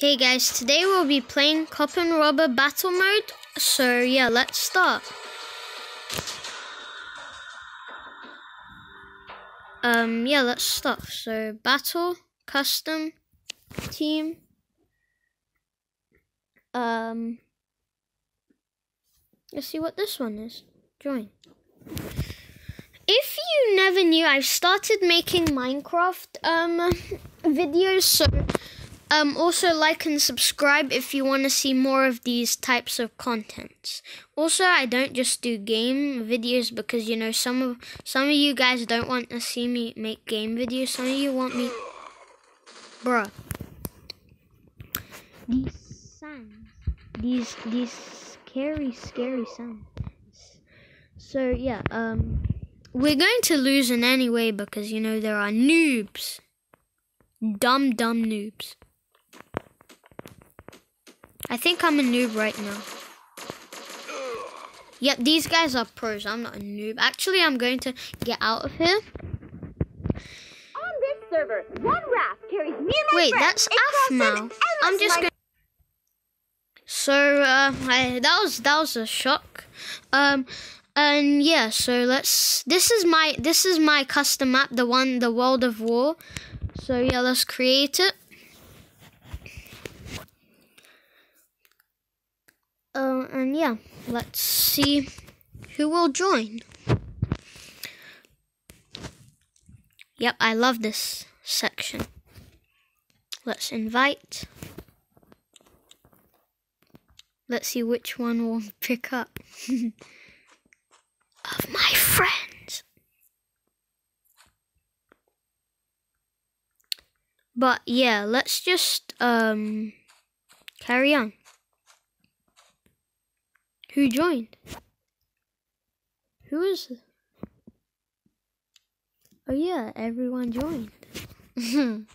Hey guys, today we'll be playing CopNRobber Battle Mode. So yeah, let's start. Um, yeah, let's start. So Battle, Custom, Team. Um, let's see what this one is. Join. If you never knew, I've started making Minecraft um videos. So um, also like and subscribe if you want to see more of these types of contents. Also, I don't just do game videos because you know some of some of you guys don't want to see me make game videos. Some of you want me, bruh. These sounds, these these scary scary sounds. So yeah, um, we're going to lose in any way because you know there are noobs, dumb dumb noobs. I think I'm a noob right now. Yep, these guys are pros. I'm not a noob. Actually, I'm going to get out of here. On this server, one raft carries me and my Wait, that's across now. I'm just going. So uh, I, that was that was a shock. Um, and yeah, so let's. This is my this is my custom map, the one, the World of War. So yeah, let's create it. Uh, and yeah, let's see who will join. Yep, I love this section. Let's invite. Let's see which one will pick up. of my friends. But yeah, let's just um carry on. Who joined? Who is? Oh yeah, everyone joined.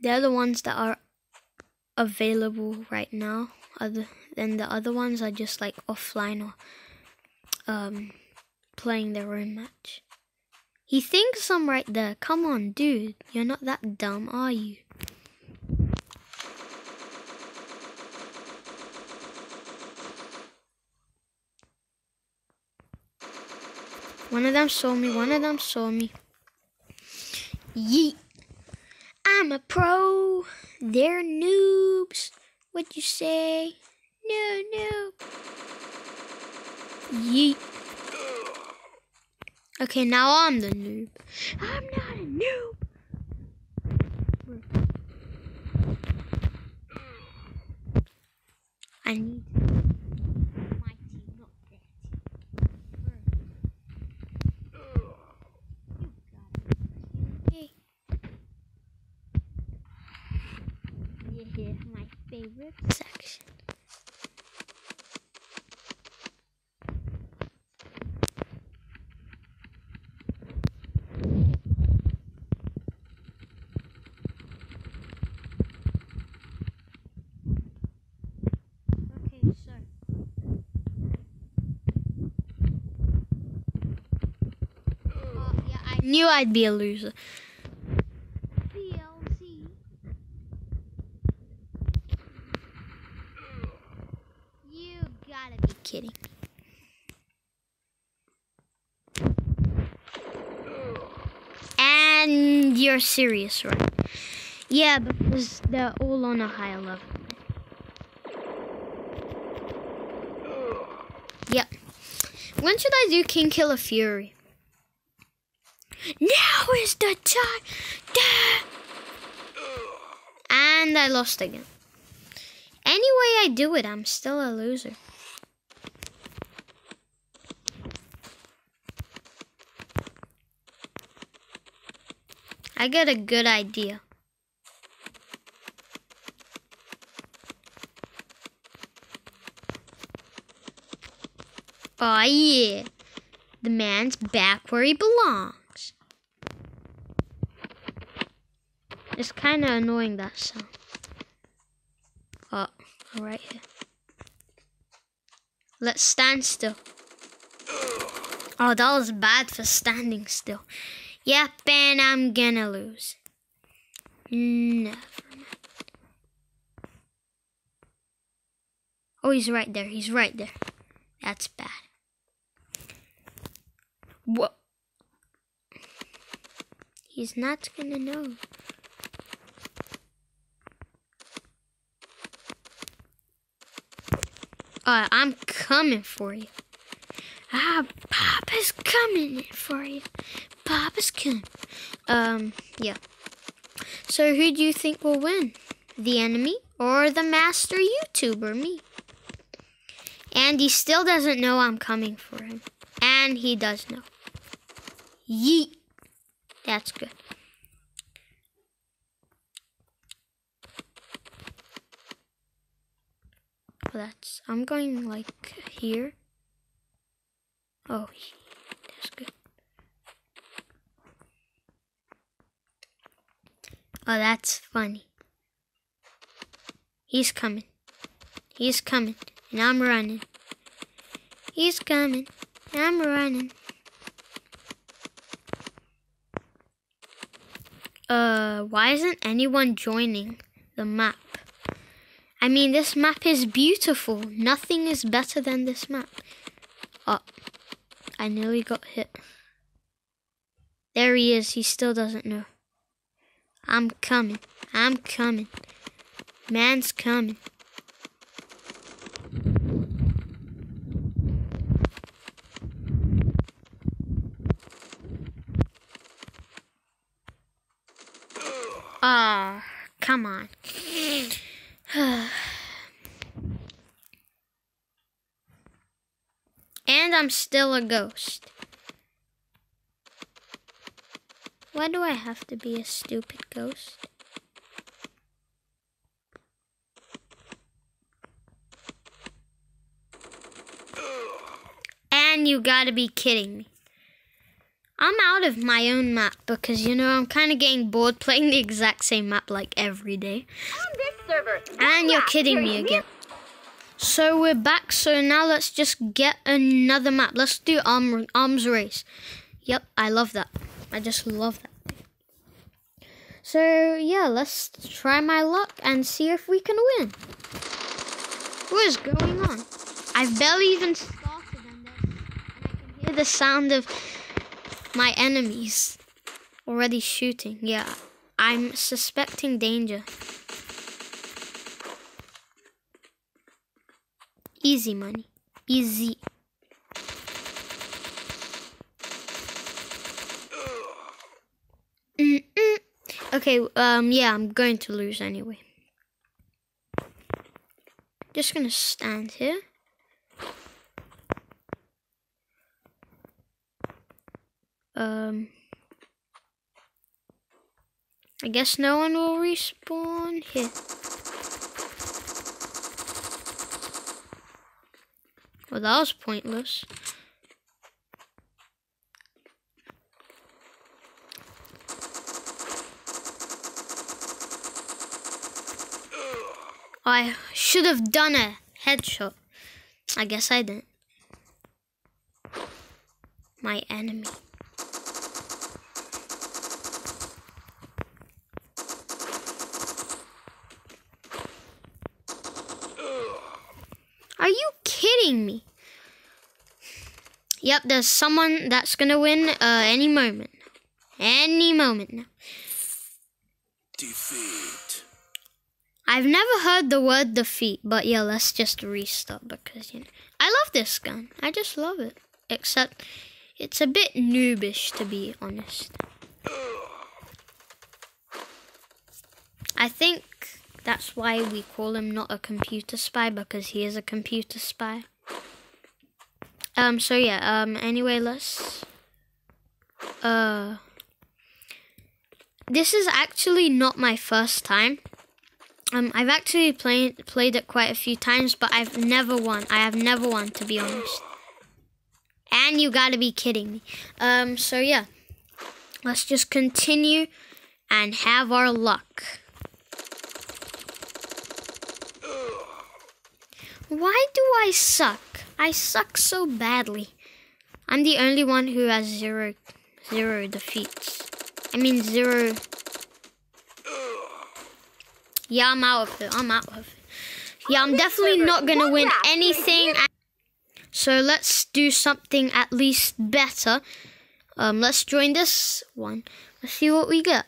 They're the ones that are available right now. Other than the other ones are just like offline or um playing their own match. He thinks I'm right there. Come on, dude. You're not that dumb, are you? One of them saw me. One of them saw me. Yeet. I'm a pro. They're noobs. What'd you say? No, no. Yeet. Okay, now I'm the noob. I'm not a noob. I need my team, not their team. Yeah, my favorite section. Uh, I knew I'd be a loser. PLC. You gotta be kidding. And you're serious, right? Yeah, because they're all on a higher level. Yep. When should I do King Killer Fury? Now is the time. And I lost again. Any way I do it, I'm still a loser. I got a good idea. Oh yeah. The man's back where he belongs. It's kind of annoying that sound. Oh, right here. Let's stand still. Oh, that was bad for standing still. Yep, and I'm gonna lose. Never mind. Oh, he's right there. He's right there. That's bad. What? He's not gonna know. Uh, I'm coming for you. Ah, Papa's coming for you. Papa's coming. Um, yeah. So who do you think will win? The enemy or the master YouTuber, me? And he still doesn't know I'm coming for him. And he does know. Yeet. That's good. that's I'm going like here. Oh, that's good. Oh, that's funny. He's coming. He's coming, and I'm running. He's coming, I'm running. Uh, why isn't anyone joining the map? I mean, this map is beautiful. Nothing is better than this map. Oh, I nearly got hit. There he is. He still doesn't know. I'm coming. I'm coming. Man's coming. Ah, oh, come on. and I'm still a ghost. Why do I have to be a stupid ghost? And you gotta be kidding me. I'm out of my own map because, you know, I'm kind of getting bored playing the exact same map like every day server. And you're kidding me again. So we're back. So now let's just get another map. Let's do arm, arms race. Yep, I love that. I just love that. So yeah, let's try my luck and see if we can win. What is going on? I've barely even started and, and I can hear the sound of my enemies already shooting. Yeah, I'm suspecting danger. Easy money. Easy. Mm -mm. Okay, um, yeah, I'm going to lose anyway. Just gonna stand here. Um, I guess no one will respawn here. Well, that was pointless. I should have done a headshot. I guess I didn't. My enemy. Are you kidding me? Yep, there's someone that's gonna win uh, any moment. Any moment now. Defeat. I've never heard the word defeat, but yeah, let's just restart because you know I love this gun. I just love it. Except it's a bit noobish to be honest. I think that's why we call him not a computer spy because he is a computer spy. Um, so yeah, um, anyway, let's, uh, this is actually not my first time. Um, I've actually played played it quite a few times, but I've never won. I have never won, to be honest. And you gotta be kidding me. Um, so yeah, let's just continue and have our luck. Why do I suck? I suck so badly. I'm the only one who has zero, zero defeats. I mean zero. Yeah, I'm out of it. I'm out of it. Yeah, I'm definitely not gonna win anything. So let's do something at least better. Um, let's join this one. Let's see what we get.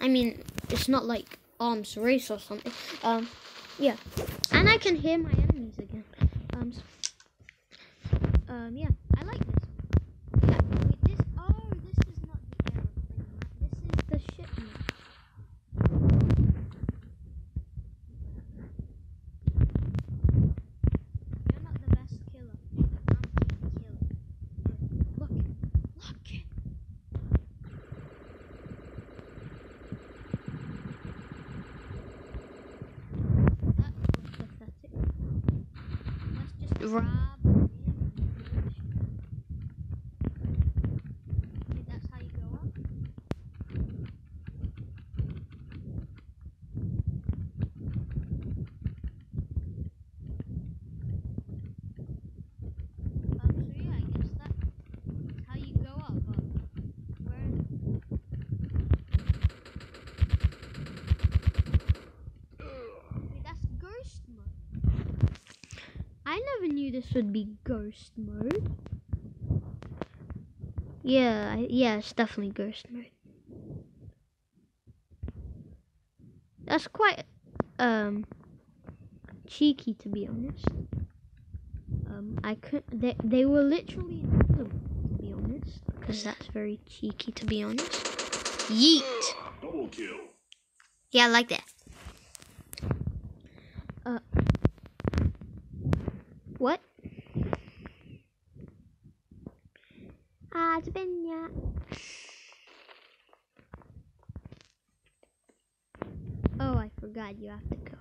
I mean, it's not like arms race or something. Um, yeah, and I can hear my enemies again. Um, um, yeah, I like this. Yeah, wait, this. Oh, this is not the aeroplane map. This is the ship map. You're not the best killer. I'm the killer. Look, look it. That was pathetic. Let's just rob. him. Wait, that's how you go up? Um, so yeah, I guess that's how you go up. But where? Wait, that's ghost mode. This would be ghost mode. Yeah, I- yeah, it's definitely ghost mode. That's quite um cheeky to be honest. Um, I could. They they were literally to be honest, because that's very cheeky to be honest. Yeet. Double kill. Yeah, I like that. Uh. What? Ah, it's been yeah. Oh, I forgot you have to go.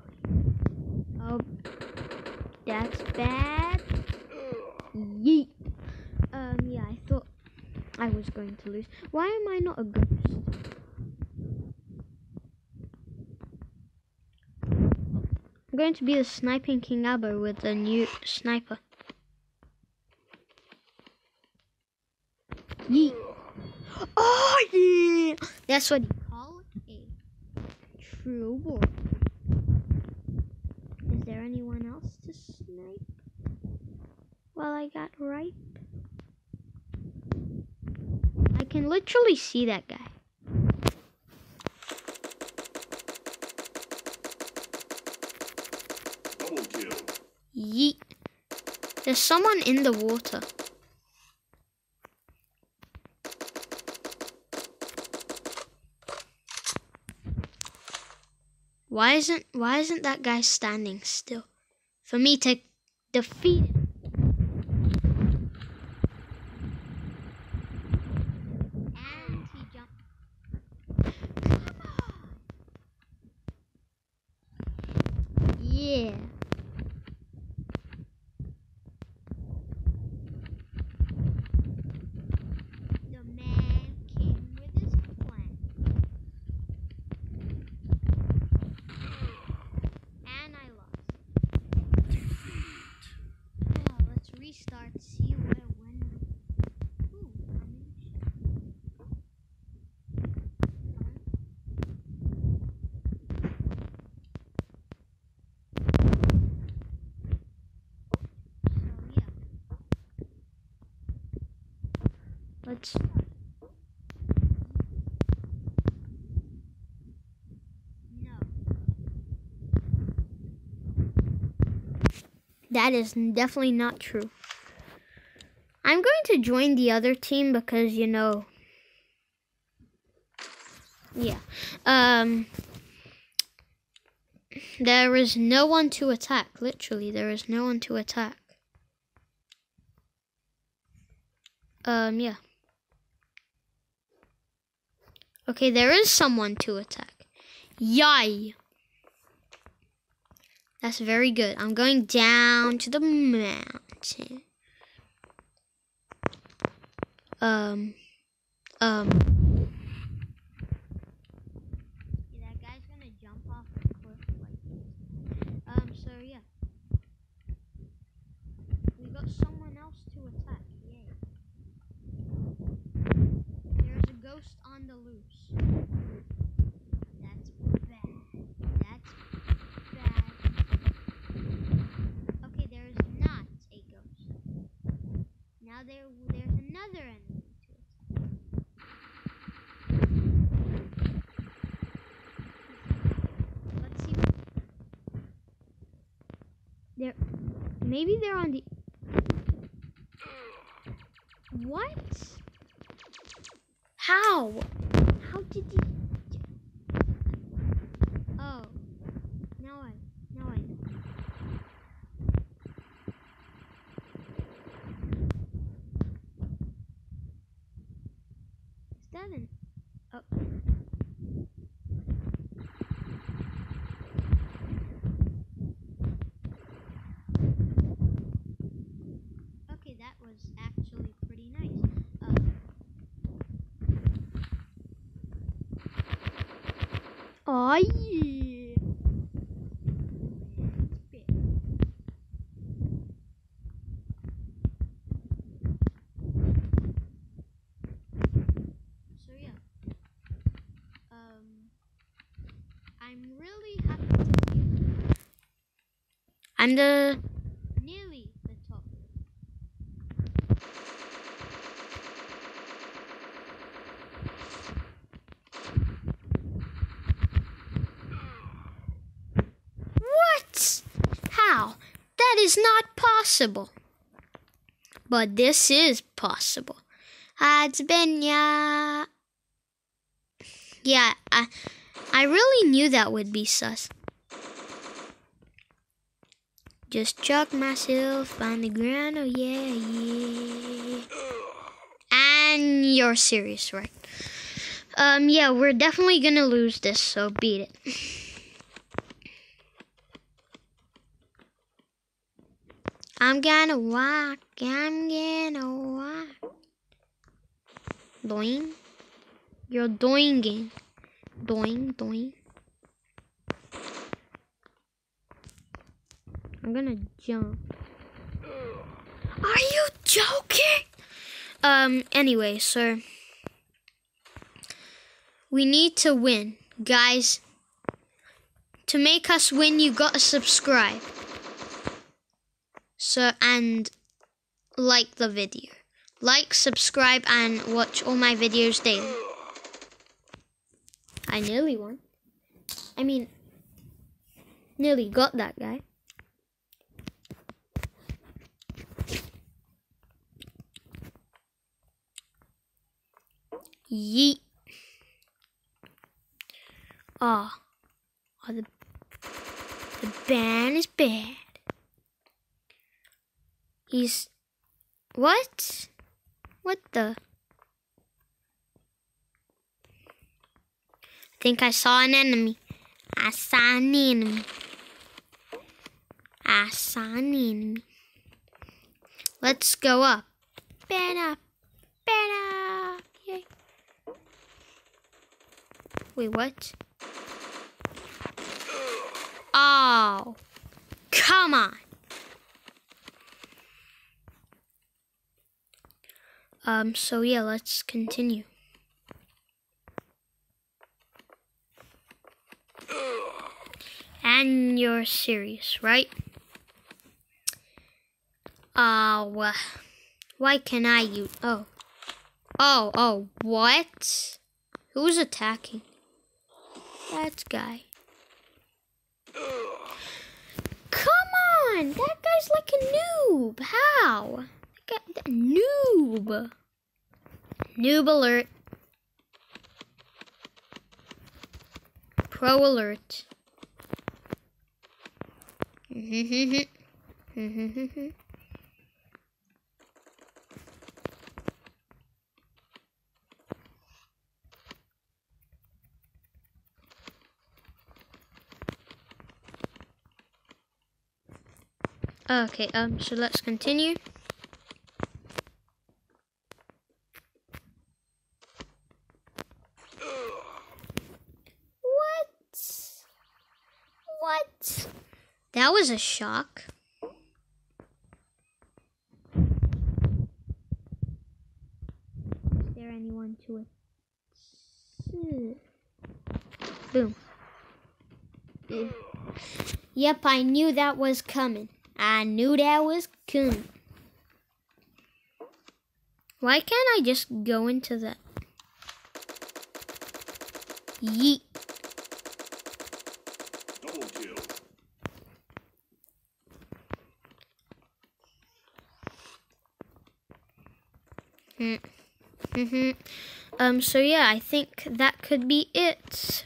Oh, that's bad. Yeet. Um, yeah, I thought I was going to lose. Why am I not a ghost? I'm going to be the sniping King Abba with the new sniper. Yeet. Oh yeah! That's what you call a true boy. Anyone else to snipe? Well, I got ripe. I can literally see that guy. Double kill. Yeet. There's someone in the water. Why isn't why isn't that guy standing still? For me to defeat him. And he jumped. Come on. Yeah. The man came with his plan. And I lost. Oh, let's restart, see where when. Ooh, ammunition. So yeah. Let's start. No. That is definitely not true. I'm going to join the other team because, you know. Yeah. Um. There is no one to attack. Literally, there is no one to attack. Um, yeah. Okay, there is someone to attack. Yay! That's very good. I'm going down to the mountain. Um, um. Yeah, that guy's gonna jump off the cliff like this. Um, so yeah. We got someone else to attack. Yay. There's a ghost on the loose. That's bad. That maybe they're on the. What? How? How did you? Oh, now I, now I know. Is that an? Oh. Okay, that was actually pretty nice. Um, oh yeah. It's big. So yeah. Um, I'm really happy to see you. The nearly the top. What? How? That is not possible. But this is possible. It's been yeah. Yeah, I, I really knew that would be sus. Just chuck myself on the ground, oh yeah, yeah. And you're serious, right? Um, yeah, we're definitely gonna lose this, so beat it. I'm gonna walk, I'm gonna walk. Doing? You're doinging. Doing, doing. I'm gonna jump. Are you joking? Um, anyway, sir. we need to win. Guys, to make us win, you gotta subscribe. So, and like the video. Like, subscribe, and watch all my videos daily. I nearly won. I mean, nearly got that guy. Yeet. Oh, ah. oh the the ban is bad. He's what? What the? I think I saw an enemy. I saw an enemy. I saw an enemy. Let's go up. Ban up. Ben up. Yay. Wait, what? Oh. Come on. Um, so yeah, let's continue. And you're serious, right? Oh, uh, why can I use? Oh, oh, oh, what? Who's attacking? That guy. Come on, that guy's like a noob. How? That guy, that noob. Noob alert. Pro alert. okay, um, so let's continue. What? What? That was a shock. Is there anyone to it? Boom. Yep, I knew that was coming. I knew that was coming. Why can't I just go into that? Yeet. Mm. Hmm Um, so yeah, I think that could be it.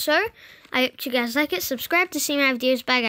So, I hope you guys like it. Subscribe to see my videos. Bye, guys.